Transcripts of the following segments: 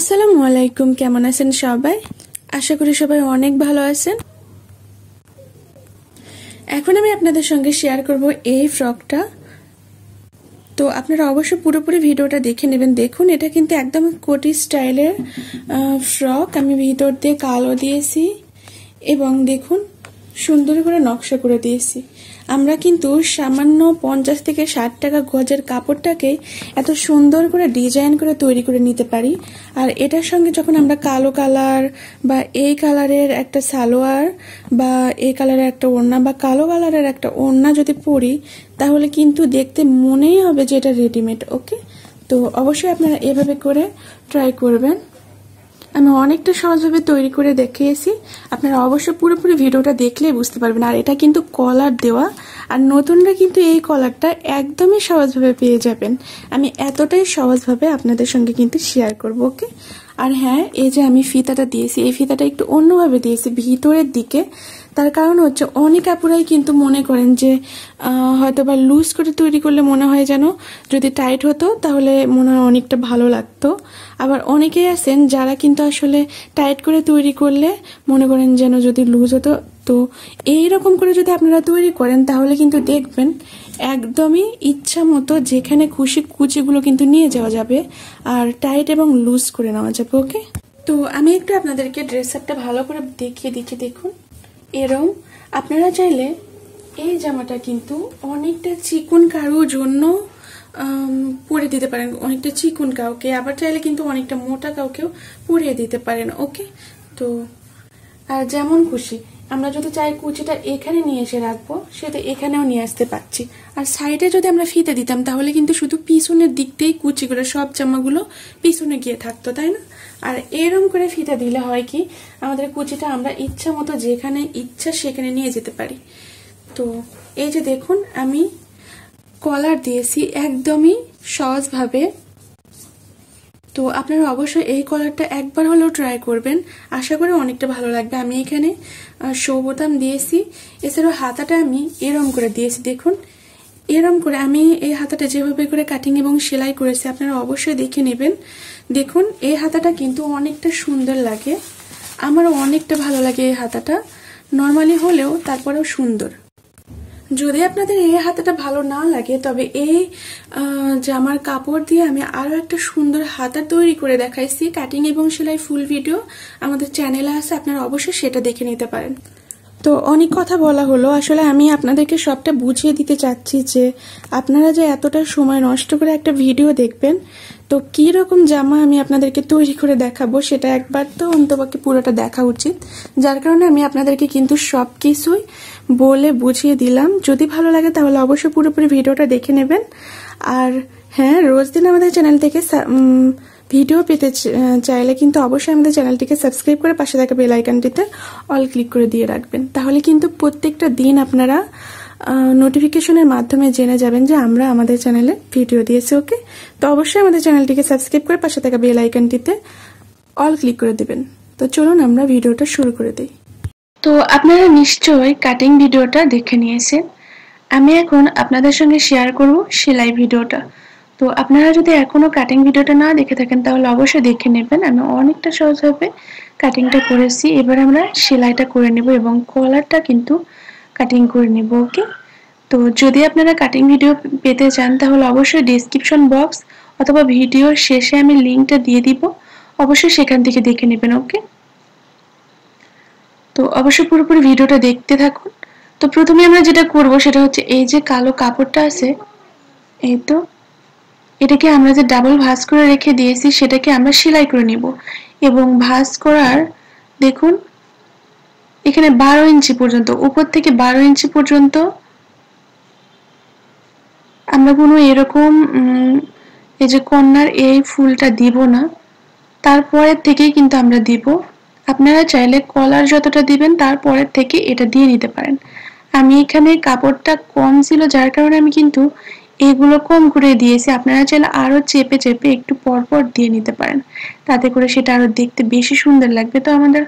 আসসালামু আলাইকুম, কেমন আছেন সবাই? আশা করি সবাই অনেক ভালো আছেন। এখন আমি আপনাদের সঙ্গে শেয়ার করব এই ফ্রকটা তো আপনারা অবশ্যই পুরোপুরি ভিডিওটা দেখে নেবেন। দেখুন, এটা কিন্তু একদম কোটি স্টাইলের ফ্রক আমি ভিতর দিয়ে কালো দিয়েছি এবং দেখুন, সুন্দর করে নকশা করে দিয়েছি। আমরা কিন্তু সামান্য পঞ্চাশ থেকে ষাট টাকা গজের কাপড়টাকে এত সুন্দর করে ডিজাইন করে তৈরি করে নিতে পারি। আর এটার সঙ্গে যখন আমরা কালো কালার বা এই কালারের একটা সালোয়ার বা এই কালারের একটা ওড়না বা কালো কালারের একটা ওড়না যদি পরি, তাহলে কিন্তু দেখতে মনেই হবে যে এটা রেডিমেড ওকে তো অবশ্যই আপনারা এভাবে করে ট্রাই করবেন। আমি অনেকটা সহজভাবে তৈরি করে দেখিয়েছি। আপনারা অবশ্য পুরোপুরি ভিডিওটা দেখলে বুঝতে পারবেন। আর এটা কিন্তু কলার দেওয়া। আর নতুনরা কিন্তু এই কলারটা একদমই সহজভাবে পেয়ে যাবেন। আমি এতটাই সহজভাবে আপনাদের সঙ্গে কিন্তু শেয়ার করব ওকে আর হ্যাঁ এই যে আমি ফিতাটা দিয়েছি, এই ফিতাটা একটু অন্যভাবে দিয়েছি, ভিতরের দিকে। তার কারণ হচ্ছে অনেক আপুরাই কিন্তু মনে করেন যে হয়তো বা লুজ করে তৈরি করলে মনে হয় যেন যদি টাইট হতো, তাহলে মনে হয় অনেকটা ভালো লাগতো। আবার অনেকেই আছেন যারা কিন্তু আসলে টাইট করে তৈরি করলে মনে করেন যেন যদি লুজ হতো তো এই রকম করে যদি আপনারা তৈরি করেন, তাহলে কিন্তু দেখবেন একদমই ইচ্ছা মতো যেখানে খুশি কুচিগুলো কিন্তু নিয়ে যাওয়া যাবে আর টাইট এবং লুজ করে নেওয়া যাবে, ওকে? তো আমি একটু আপনাদেরকে ড্রেস আপটা ভালো করে দেখিয়ে দিচ্ছি, দেখুন। এরম আপনারা চাইলে এই জামাটা কিন্তু অনেকটা চিকুন কারোর জন্য পরে দিতে পারেন। অনেকটা চিকুন কাউকে, আবার চাইলে কিন্তু অনেকটা মোটা কাউকেও পরিয়ে দিতে পারেন, ওকে? তো আর যেমন খুশি। আমরা যদি চাই কুচিটা এখানে নিয়ে এসে রাখব, সেটা এখানেও নিয়ে আসতে পারছি। আর সাইডে যদি আমরা ফিতে দিতাম, তাহলে কিন্তু শুধু পিছনের দিক দিয়েই কুচিগুলো, সব জামাগুলো পিছনে গিয়ে থাকতো, তাই না? আর এরম করে ফিতে দিলে হয় কি, আমাদের কুচিটা আমরা ইচ্ছা মতো যেখানে ইচ্ছা সেখানে নিয়ে যেতে পারি। তো এই যে দেখুন, আমি কলার দিয়েছি একদমই সহজভাবে তো আপনারা অবশ্যই এই কলারটা একবার হলেও ট্রাই করবেন। আশা করি অনেকটা ভালো লাগবে। আমি এখানে সৌবোতাম দিয়েছি। এছাড়াও হাতাটা আমি এরম করে দিয়েছি, দেখুন। এরম করে আমি এই হাতাটা যেভাবে করে কাটিং এবং সেলাই করেছি, আপনারা অবশ্যই দেখে নেবেন। দেখুন, এই হাতাটা কিন্তু অনেকটা সুন্দর লাগে। আমারও অনেকটা ভালো লাগে এই হাতাটা। নর্মালি হলেও তারপরেও সুন্দর। যদি আপনাদের এই হাতাটা ভালো না লাগে, তবে এই জামার কাপড় দিয়ে আমি আরও একটা সুন্দর হাতা তৈরি করে দেখাইছি কাটিং এবং সেলাই ফুল ভিডিও আমাদের চ্যানেলে আছে, আপনারা অবশ্যই সেটা দেখে নিতে পারেন। তো অনেক কথা বলা হলো, আসলে আমি আপনাদেরকে সবটা বুঝিয়ে দিতে চাচ্ছি যে আপনারা যে এতটা সময় নষ্ট করে একটা ভিডিও দেখবেন তো কি রকম জামা আমি আপনাদেরকে তৈরি করে দেখাবো সেটা একবার তো অন্তপক্ষে পুরোটা দেখা উচিত। যার কারণে আমি আপনাদেরকে কিন্তু সব কিছুই বলে বুঝিয়ে দিলাম। যদি ভালো লাগে তাহলে অবশ্যই পুরোপুরি ভিডিওটা দেখে নেবেন। আর হ্যাঁ রোজ দিন আমাদের চ্যানেল থেকে ভিডিও পেতে চাইলে কিন্তু অবশ্যই আমাদের চ্যানেলটিকে সাবস্ক্রাইব করে পাশে থাকা বেল আইকনটিতে অল ক্লিক করে দিয়ে রাখবেন। তাহলে কিন্তু প্রত্যেকটা দিন আপনারা নোটিফিকেশনের মাধ্যমে জেনে যাবেন যে আমরা আমাদের চ্যানেলে ভিডিও দিয়েছি ওকে তো অবশ্যই আমাদের চ্যানেলটিকে সাবস্ক্রাইব করে পাশে থাকা বেল আইকনটিতে অল ক্লিক করে দেবেন। তো চলুন আমরা ভিডিওটা শুরু করে দিই। তো আপনারা নিশ্চয়ই কাটিং ভিডিওটা দেখে নিয়েছেন। আমি এখন আপনাদের সঙ্গে শেয়ার করব সেলাই ভিডিওটা তো আপনারা যদি এখনও কাটিং ভিডিওটা না দেখে থাকেন, তাহলে অবশ্যই দেখে নেবেন। আমি অনেকটা সহজভাবে কাটিংটা করেছি। এবার আমরা সেলাইটা করে নেব এবং কলারটা কিন্তু কাটিং করে নেব ওকে তো যদি আপনারা কাটিং ভিডিও পেতে চান, তাহলে অবশ্যই ডিসক্রিপশন বক্স অথবা ভিডিওর শেষে আমি লিঙ্কটা দিয়ে দিব। অবশ্যই সেখান থেকে দেখে নেবেন ওকে তো অবশ্যই পুরোপুরি ভিডিওটা দেখতে থাকুন। তো প্রথমে আমরা যেটা করব, সেটা হচ্ছে এই যে কালো কাপড়টা আছে, এই তো, এটাকে আমরা যে ডাবল ভাঁজ করে রেখে দিয়েছি, সেটাকে আমরা সেলাই করে নিব। এবং ভাঁজ করার, দেখুন এখানে বারো ইঞ্চি পর্যন্ত, উপর থেকে বারো ইঞ্চি পর্যন্ত আমরা কোনো এরকম এই যে কন্যার এই ফুলটা দিব না। তারপরের থেকেই কিন্তু আমরা দিব। আপনারা চাইলে কলার যতটা দিবেন, তারপরের থেকে এটা দিয়ে নিতে পারেন। আমি এখানে কাপড়টা কম ছিল, যার কারণে আমি কিন্তু এগুলো কম করে দিয়েছি। আপনারা চাইলে আরও চেপে চেপে একটু পরপর দিয়ে নিতে পারেন। তাতে করে সেটা আরও দেখতে বেশি সুন্দর লাগবে। তো আমাদের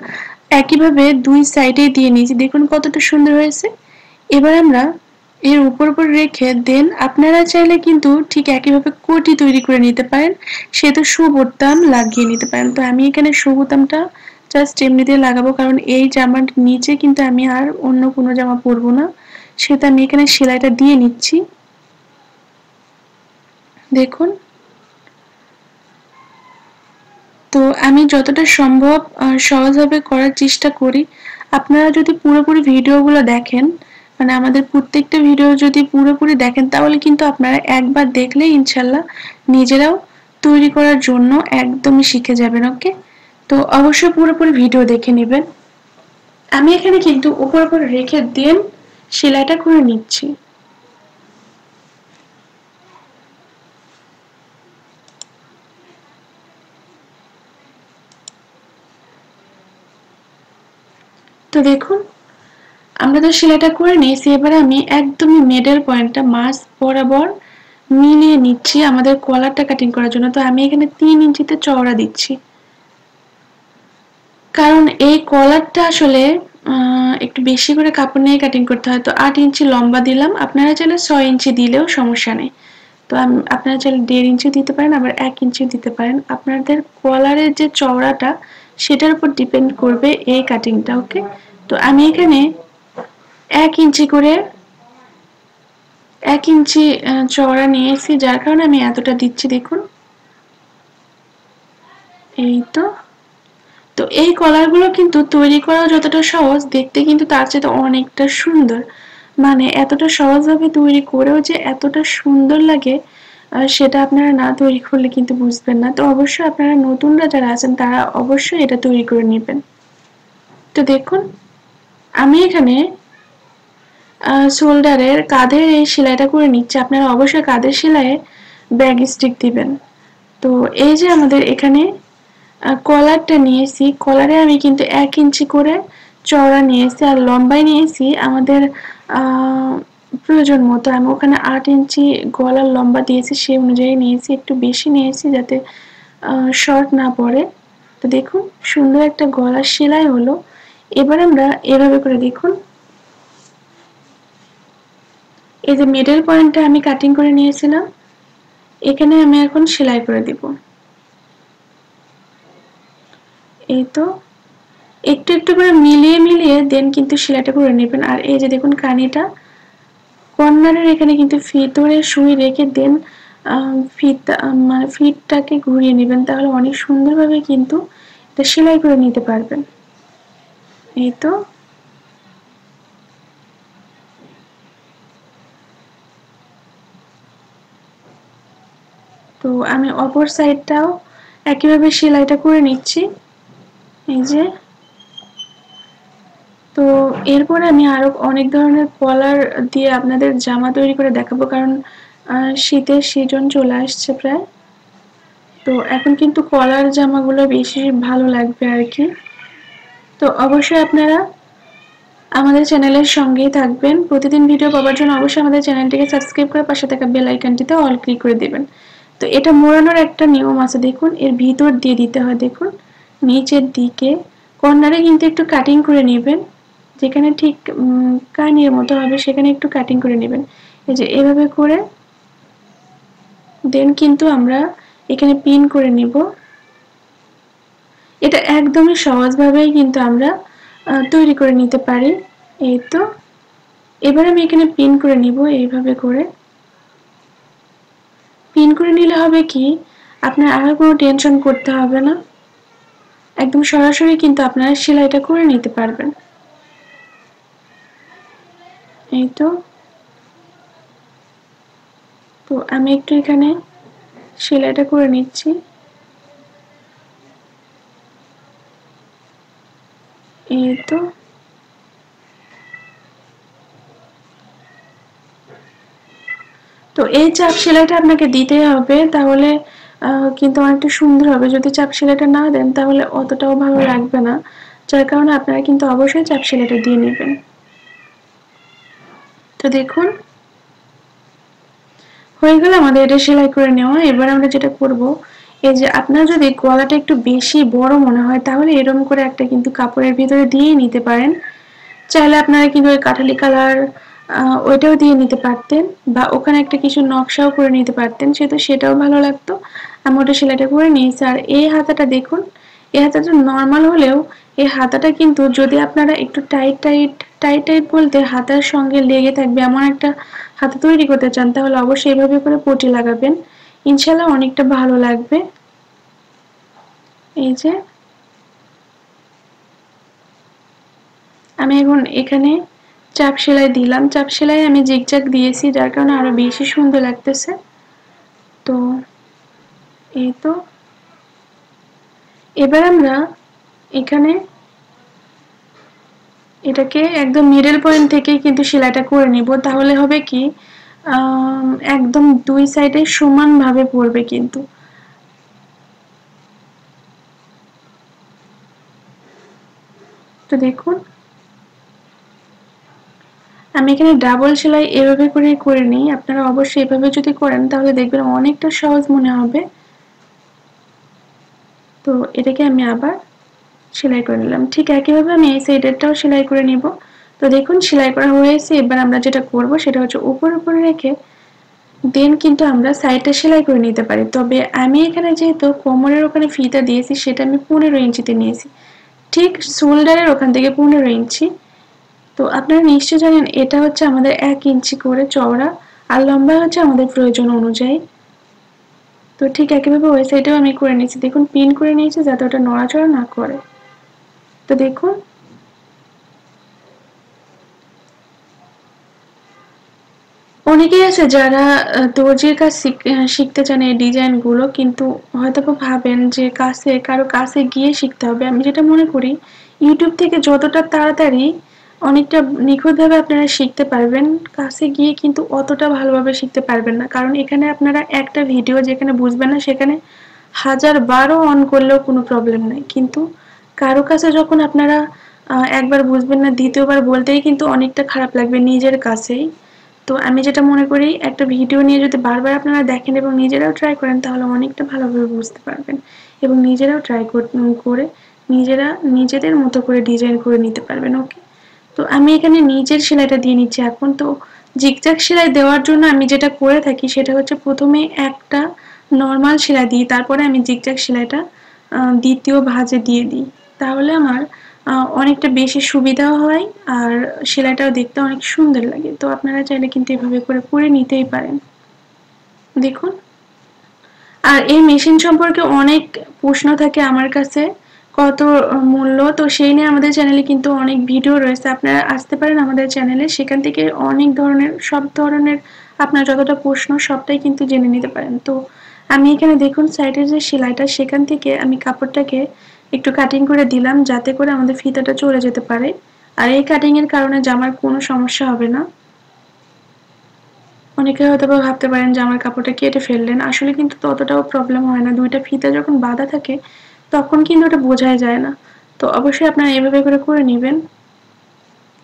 একইভাবে দুই সাইডে দিয়ে নিয়েছি। দেখুন কতটা সুন্দর হয়েছে। এবার আমরা এর উপর উপর রেখে দেন আপনারা চাইলে কিন্তু ঠিক একইভাবে কোটি তৈরি করে নিতে পারেন। সে তো সুবোতাম লাগিয়ে নিতে পারেন। তো আমি এখানে সুবোতামটা জাস্ট এমনিতে লাগাবো। কারণ এই জামার নিচে কিন্তু আমি আর অন্য কোনো জামা পরবো না। সেটা আমি এখানে সেলাইটা দিয়ে নিচ্ছি। দেখুন। তো আমি যতটা সম্ভব সহজভাবে করার চেষ্টা করি। আপনারা যদি পুরোপুরি ভিডিওগুলো দেখেন মানে আমাদের প্রত্যেকটা ভিডিও যদি পুরোপুরি দেখেন, তাহলে কিন্তু আপনারা একবার দেখলে ইনশাল্লাহ নিজেরাও তৈরি করার জন্য একদমই শিখে যাবেন, ওকে? তো অবশ্যই পুরোপুরি ভিডিও দেখে নেবেন। আমি এখানে কিন্তু উপর উপর রেখে দেন, সেলাইটা করে নিচ্ছি। তো দেখুন, আমরা তো সেলাইটা করে নিয়েছি, এবারে আমি একদমই মেডেল পয়েন্টটা মাছ বরাবর মিলিয়ে নিচ্ছি আমাদের কলারটা কাটিং করার জন্য। তো আমি এখানে তিন ইঞ্চিতে চওড়া দিচ্ছি। কারণ এই কলারটা আসলে একটু বেশি করে কাপড় নিয়ে কাটিং করতে হয়। তো আট ইঞ্চি লম্বা দিলাম। আপনারা চাইলে ছয় ইঞ্চি দিলেও সমস্যা নেই। তো আপনারা চাইলে দেড় ইঞ্চি দিতে পারেন, আবার এক ইঞ্চি দিতে পারেন। আপনাদের কলারের যে চওড়াটা সেটার উপর ডিপেন্ড করবে এই কাটিংটা ওকে তো আমি এখানে এক ইঞ্চি করে, এক ইঞ্চি চওড়া নিয়েছি, যার কারণে আমি এতটা দিচ্ছি, দেখুন। এই তো। তো এই কলারগুলো কিন্তু তৈরি করা যতটা সহজ, দেখতে কিন্তু তার চেয়ে অনেকটা সুন্দর। মানে এতটা সহজভাবে তৈরি করেও যে এতটা সুন্দর লাগে সেটা আপনারা না তৈরি করলে কিন্তু বুঝবেন না। তো অবশ্যই আপনারা নতুনরা যারা আছেন, তারা অবশ্যই এটা তৈরি করে নেবেন। তো দেখুন, আমি এখানে শোল্ডারের কাঁধের এই সেলাইটা করে নিচ্ছি। আপনারা অবশ্যই কাঁধের সেলাইয়ে ব্যাগ স্টিক দিবেন। তো এই যে আমাদের এখানে কলারটা নিয়েছি। কলারে আমি কিন্তু এক ইঞ্চি করে চওড়া নিয়েছি আর লম্বায় নিয়েছি আমাদের প্রয়োজন মতো। আমি ওখানে আট ইঞ্চি গলার লম্বা দিয়েছি সেই অনুযায়ী নিয়েছি, একটু বেশি নিয়েছি যাতে শর্ট না পড়ে। তো দেখুন, সুন্দর একটা গলার সেলাই হলো। এবার আমরা এভাবে করে দেখুন। এই যে মিডল পয়েন্টটা আমি কাটিং করে নিয়েছিলাম, এখানে আমি এখন সেলাই করে দিব। এই তো, একটু একটু করে মিলিয়ে মিলিয়ে দেন কিন্তু সেলাইটা করে নেবেন। আর এই যে দেখুন কানিটা কর্নারের এখানে কিন্তু ভিতরে সুই রেখে দেন ফিট মানে ফিটটাকে ঘুরিয়ে নেবেন। তাহলে অনেক সুন্দরভাবে কিন্তু এটা সেলাই করে নিতে পারবেন। এই তো। তো আমি অপর সাইডটাও একইভাবে সেলাইটা করে নিচ্ছি। এই যে। তো এরপরে আমি আরও অনেক ধরনের কলার দিয়ে আপনাদের জামা তৈরি করে দেখাবো, কারণ শীতের সিজন চলে আসছে প্রায়। তো এখন কিন্তু কলার জামাগুলো বেশি ভালো লাগবে আর কি। তো অবশ্যই আপনারা আমাদের চ্যানেলের সঙ্গেই থাকবেন। প্রতিদিন ভিডিও পাওয়ার জন্য অবশ্যই আমাদের চ্যানেলটিকে সাবস্ক্রাইব করে পাশে থাকা বেল আইকনটিতে অল ক্লিক করে দেবেন। তো এটা মোড়ানোর একটা নিয়ম আছে, দেখুন, এর ভিতর দিয়ে দিতে হয়, দেখুন, নিচের দিকে। কর্নারে কিন্তু একটু কাটিং করে নেবেন। যেখানে ঠিক কানির মতো হবে, সেখানে একটু কাটিং করে নেবেন। এই যে এভাবে করে দেন কিন্তু আমরা এখানে পিন করে নিব। এটা একদমই সহজভাবেই কিন্তু আমরা তৈরি করে নিতে পারি। এই তো। এবার আমি এখানে পিন করে নিব এইভাবে করে। পিন করে নিলে হবে কি, আপনার আর কোনো টেনশন করতে হবে না। একদম সরাসরি কিন্তু আপনারা সেলাইটা করে নিতে পারবেন। এই তো। তো আমি একটু এখানে সেলাইটা করে নিচ্ছি। এই তো। তো এই চাপ সেলাইটা আপনাকে দিতে হবে, তাহলে কিন্তু অনেকটা সুন্দর হবে। যদি চাপ সেলাইটা না দেন, তাহলে অতটাও ভালো লাগবে না। যার কারণে আপনারা কিন্তু অবশ্যই চাপ সেলাইটা দিয়ে নেবেন। তো দেখুন। হয়ে গেল, আমাদের এটা সেলাই করে নেওয়া। এবার আমরা যেটা করব, এই যে আপনার যদি গলাটা একটু বেশি বড় মনে হয়, তাহলে এরকম করে একটা কিন্তু কাপড়ের ভিতরে দিয়ে নিতে পারেন। চাইলে আপনারা কিন্তু ওই কাঠালি কালার ওইটাও দিয়ে নিতে পারতেন বা ওখানে একটা কিছু নকশাও করে নিতে পারতেন, সেহেতু সেটাও ভালো লাগতো। আমি ওটা সেলাইটা করে নিয়েছি। আর এই হাতাটা দেখুন এই হাতাটা নর্মাল হলেও এই হাতাটা কিন্তু যদি আপনারা একটু টাইট টাইট টাইট টাইট বলতে হাতার সঙ্গে লেগে থাকবে এমন একটা হাতা তৈরি করতে চান, তাহলে অবশ্যই এইভাবে করে পটি লাগাবেন। ইনশাল্লাহ অনেকটা ভালো লাগবে। এই যে। আমি এখন এখানে চাপ সেলাই দিলাম। চাপ সেলাই আমি জিগজাগ দিয়েছি, যার কারণে আরও বেশি সুন্দর লাগতেছে। তো, এই তো। এবার আমরা এখানে এটাকে একদম মিডল পয়েন্ট থেকে কিন্তু সেলাইটা করে নিব। তাহলে হবে কি একদম দুই সাইডে সমানভাবে পড়বে কিন্তু। তো দেখুন, আমি এখানে ডাবল সেলাই এভাবে করে করে নিই। আপনারা অবশ্যই এভাবে যদি করেন, তাহলে দেখবেন অনেকটা সহজ মনে হবে। তো এটাকে আমি আবার সেলাই করে নিলাম। ঠিক একইভাবে আমি এই সাইডেরটাও সেলাই করে নিব। তো দেখুন, সেলাই করা হয়েছে এবার আমরা যেটা করব সেটা হচ্ছে উপর উপরে রেখে দেন কিন্তু আমরা সাইডটা সেলাই করে নিতে পারি। তবে আমি এখানে যেহেতু কোমরের ওখানে ফিতা দিয়েছি, সেটা আমি পনেরো ইঞ্চিতে নিয়েছি। ঠিক শোল্ডারের ওখান থেকে পনেরো ইঞ্চি। তো আপনারা নিশ্চয় জানেন, এটা হচ্ছে আমাদের এক ইঞ্চি করে চওড়া আর লম্বা হচ্ছে আমাদের প্রয়োজন অনুযায়ী। তো ঠিক একইভাবে ওই সাইডেও আমি করে নিয়েছি। দেখুন পিন করে নিয়েছি যাতে ওটা নড়াচড়া না করে। তো দেখুন। অনেকেই আছে যারা দর্জির কাজ শিখতে চান এই ডিজাইনগুলো কিন্তু হয়তো ভাবেন যে কাছে, কারও কাছে গিয়ে শিখতে হবে। আমি যেটা মনে করি ইউটিউব থেকে যতটা তাড়াতাড়ি অনেকটা নিখুঁতভাবে আপনারা শিখতে পারবেন। কাছে গিয়ে কিন্তু অতটা ভালোভাবে শিখতে পারবেন না। কারণ এখানে আপনারা একটা ভিডিও যেখানে বুঝবেন না, সেখানে হাজার বারও অন করলেও কোনো প্রবলেম নেই। কিন্তু কারও কাছে যখন আপনারা একবার বুঝবেন না, দ্বিতীয়বার বলতেই কিন্তু অনেকটা খারাপ লাগবে নিজের কাছেই। তো আমি যেটা মনে করি, একটা ভিডিও নিয়ে যদি বারবার আপনারা দেখেন এবং নিজেরাও ট্রাই করেন, তাহলে অনেকটা ভালোভাবে বুঝতে পারবেন। এবং নিজেরাও ট্রাই করে নিজেরা নিজেদের মতো করে ডিজাইন করে নিতে পারবেন ওকে তো আমি এখানে নিজের সেলাইটা দিয়ে নিচ্ছি এখন। তো জিগজাগ সেলাই দেওয়ার জন্য আমি যেটা করে থাকি সেটা হচ্ছে প্রথমে একটা নর্মাল সেলাই দিই, তারপরে আমি জিগজাগ সেলাইটা দ্বিতীয় ভাজে দিয়ে দিই। তাহলে আমার অনেকটা বেশি সুবিধাও হয় আর সেলাইটাও দেখতে অনেক সুন্দর লাগে। তো আপনারা চাইলে কিন্তু এভাবে করে করে নিতেই পারেন। দেখুন। আর এই মেশিন সম্পর্কে অনেক প্রশ্ন থাকে আমার কাছে। কত মূল্য, তো সেই নিয়ে আমাদের চ্যানেলে কিন্তু অনেক ভিডিও রয়েছে। আপনারা আসতে পারেন আমাদের চ্যানেলে সেখান থেকে অনেক ধরনের, সব ধরনের আপনার যতটা প্রশ্ন, সবটাই কিন্তু জেনে নিতে পারেন। তো আমি এখানে দেখুন সাইডের যে সেলাইটা, সেখান থেকে আমি কাপড়টাকে একটু কাটিং করে দিলাম, যাতে করে আমাদের ফিতাটা চলে যেতে পারে। আর এই কাটিং এর কারণে জামার কোনো সমস্যা হবে না। অনেকে হয়তো বা ভাবতে পারেন যে আমার কাপড়টা কেটে ফেললেন। আসলে কিন্তু ততটাও প্রবলেম হয় না। দুইটা ফিতা যখন বাঁধা থাকে তখন কিন্তু ওটা বোঝাই যায় না। তো অবশ্যই আপনারা এভাবে করে করে নেবেন।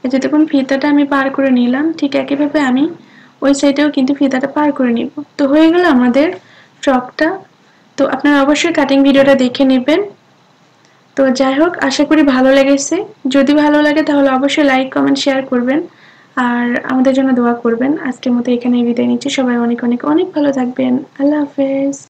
যে দেখুন, ফিতাটা আমি পার করে নিলাম। ঠিক একইভাবে আমি ওই সাইডেও কিন্তু ফিতাটা পার করে নিব। তো হয়ে গেল আমাদের ফ্রকটা তো আপনারা অবশ্যই কাটিং ভিডিওটা দেখে নেবেন। তো যাই হোক, আশা করি ভালো লেগেছে। যদি ভালো লাগে তাহলে অবশ্যই লাইক কমেন্ট শেয়ার করবেন। আর আমাদের জন্য দোয়া করবেন। আজকের মতো এখানে বিদায় নিচ্ছি। সবাই অনেক অনেক অনেক ভালো থাকবেন। আল্লাহ হাফেজ।